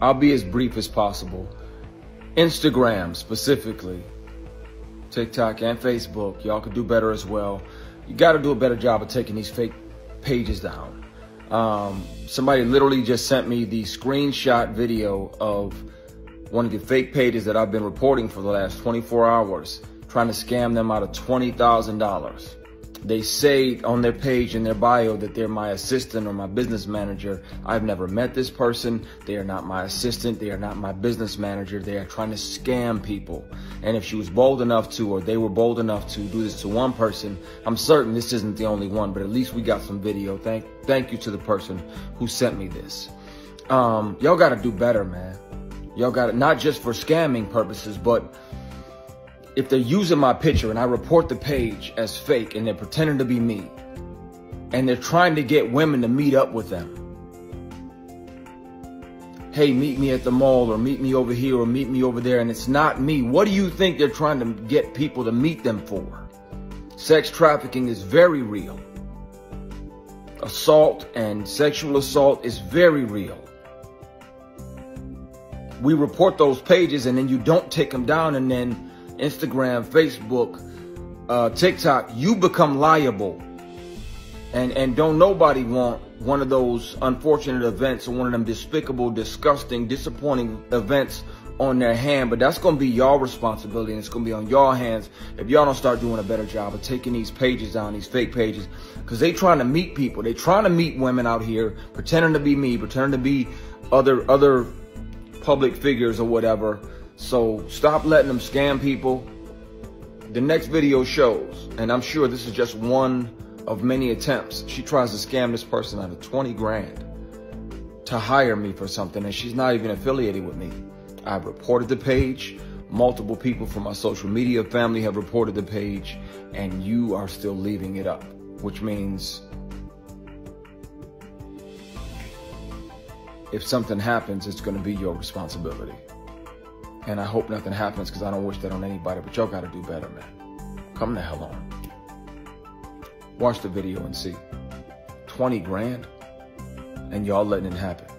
I'll be as brief as possible. Instagram specifically, TikTok and Facebook, y'all could do better as well. You got to do a better job of taking these fake pages down. Um, somebody literally just sent me the screenshot video of one of the fake pages that I've been reporting for the last 24 hours, trying to scam them out of $20,000. They say on their page in their bio that they're my assistant or my business manager. I've never met this person. They are not my assistant. They are not my business manager. They are trying to scam people. And if she was bold enough to, or they were bold enough to do this to one person, I'm certain this isn't the only one, but at least we got some video. Thank, thank you to the person who sent me this. Um, y'all got to do better, man. Y'all got it, not just for scamming purposes, but if they're using my picture and I report the page as fake and they're pretending to be me and they're trying to get women to meet up with them. Hey, meet me at the mall or meet me over here or meet me over there and it's not me. What do you think they're trying to get people to meet them for? Sex trafficking is very real. Assault and sexual assault is very real we report those pages and then you don't take them down and then Instagram, Facebook, uh, TikTok, you become liable. And, and don't nobody want one of those unfortunate events or one of them despicable, disgusting, disappointing events on their hand, but that's going to be your responsibility and it's to be on your hands if y'all don't start doing a better job of taking these pages down, these fake pages, because they trying to meet people. They trying to meet women out here, pretending to be me, pretending to be other, other public figures or whatever so stop letting them scam people. The next video shows, and I'm sure this is just one of many attempts. She tries to scam this person out of 20 grand to hire me for something, and she's not even affiliated with me. I've reported the page. Multiple people from my social media family have reported the page, and you are still leaving it up, which means if something happens, it's going to be your responsibility. And I hope nothing happens because I don't wish that on anybody, but y'all got to do better, man. Come the hell on. Watch the video and see. 20 grand and y'all letting it happen.